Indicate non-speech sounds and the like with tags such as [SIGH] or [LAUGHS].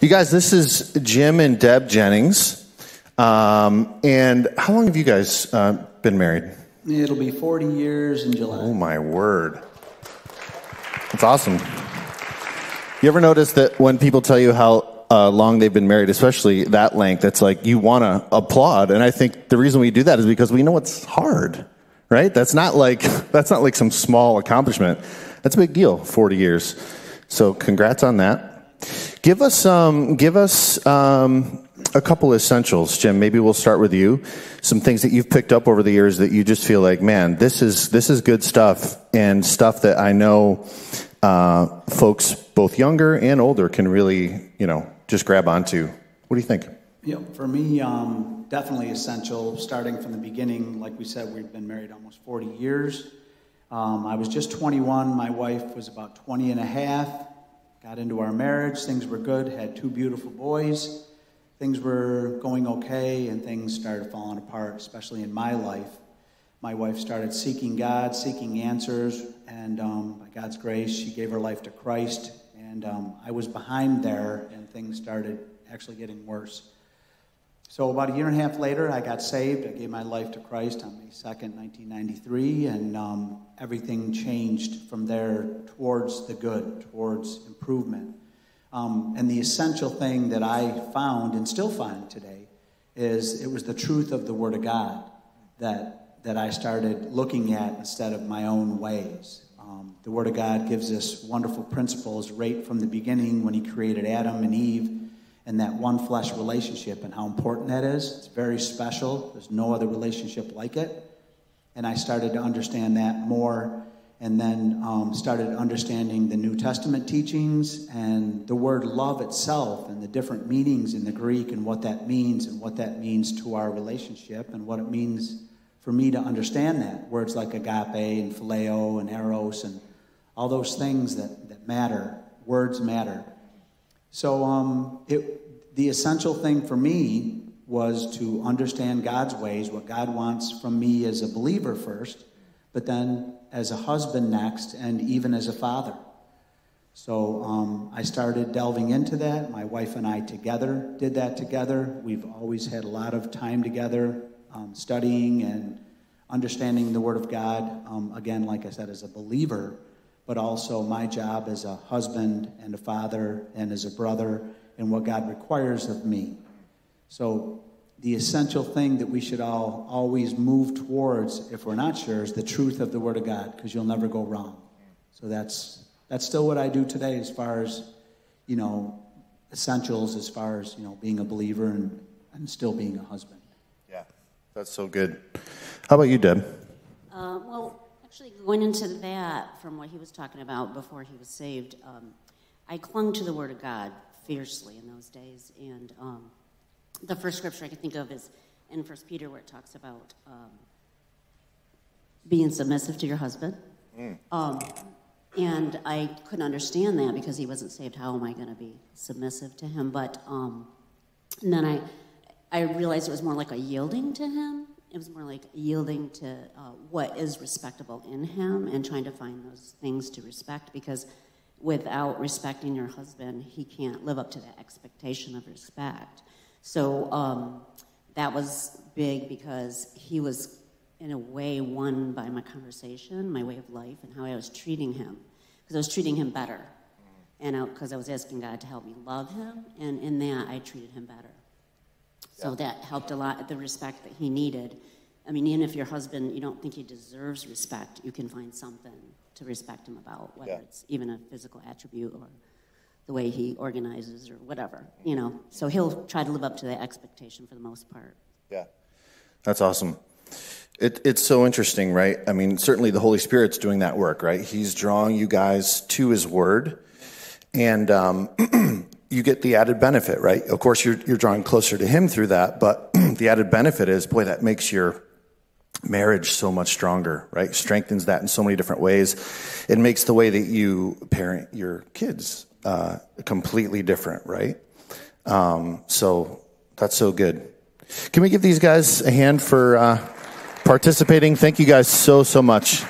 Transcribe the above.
You guys, this is Jim and Deb Jennings. Um, and how long have you guys uh, been married? It'll be 40 years in July. Oh, my word. That's awesome. You ever notice that when people tell you how uh, long they've been married, especially that length, it's like you want to applaud. And I think the reason we do that is because we know it's hard, right? That's not like [LAUGHS] that's not like some small accomplishment. That's a big deal. Forty years. So congrats on that. Give us um, give us um, a couple essentials, Jim. Maybe we'll start with you. Some things that you've picked up over the years that you just feel like, man, this is this is good stuff, and stuff that I know uh, folks both younger and older can really, you know, just grab onto. What do you think? Yeah, for me, um, definitely essential. Starting from the beginning, like we said, we've been married almost 40 years. Um, I was just 21. My wife was about 20 and a half. Got into our marriage. Things were good. Had two beautiful boys. Things were going okay, and things started falling apart, especially in my life. My wife started seeking God, seeking answers, and um, by God's grace, she gave her life to Christ. And um, I was behind there, and things started actually getting worse. So, about a year and a half later, I got saved. I gave my life to Christ on May 2nd, 1993, and um, everything changed from there towards the good, towards improvement. Um, and the essential thing that I found and still find today is it was the truth of the Word of God that, that I started looking at instead of my own ways. Um, the Word of God gives us wonderful principles right from the beginning when He created Adam and Eve and that one flesh relationship and how important that is. It's very special. There's no other relationship like it. And I started to understand that more and then um, started understanding the New Testament teachings and the word love itself and the different meanings in the Greek and what that means and what that means to our relationship and what it means for me to understand that. Words like agape and phileo and eros and all those things that, that matter. Words matter. So um, it, the essential thing for me was to understand God's ways, what God wants from me as a believer first, but then as a husband next, and even as a father. So um, I started delving into that. My wife and I together did that together. We've always had a lot of time together um, studying and understanding the Word of God. Um, again, like I said, as a believer, but also my job as a husband and a father and as a brother and what God requires of me. So the essential thing that we should all always move towards, if we're not sure, is the truth of the Word of God, because you'll never go wrong. So that's that's still what I do today, as far as you know, essentials, as far as you know, being a believer and and still being a husband. Yeah, that's so good. How about you, Deb? Actually, going into that from what he was talking about before he was saved, um, I clung to the Word of God fiercely in those days, and. Um, the first scripture I can think of is in First Peter, where it talks about um, being submissive to your husband. Mm. Um, and I couldn't understand that because he wasn't saved. How am I going to be submissive to him? But um, and then I, I realized it was more like a yielding to him. It was more like yielding to uh, what is respectable in him and trying to find those things to respect because without respecting your husband, he can't live up to that expectation of respect. So um, that was big because he was, in a way, won by my conversation, my way of life, and how I was treating him. Because I was treating him better. And because I, I, was asking God to help me love him, and in that, I treated him better. So yeah. that helped a lot, the respect that he needed. I mean, even if your husband, you don't think he deserves respect, you can find something to respect him about, whether yeah. it's even a physical attribute or the way he organizes or whatever, you know. So he'll try to live up to that expectation for the most part. Yeah, that's awesome. It, it's so interesting, right? I mean, certainly the Holy Spirit's doing that work, right? He's drawing you guys to His Word, and um, [CLEARS THROAT] you get the added benefit, right? Of course, you're, you're drawing closer to Him through that, but [CLEARS THROAT] the added benefit is, boy, that makes your marriage so much stronger, right? Strengthens that in so many different ways. It makes the way that you parent your kids uh, completely different, right? Um, so that's so good. Can we give these guys a hand for uh, participating? Thank you guys so, so much.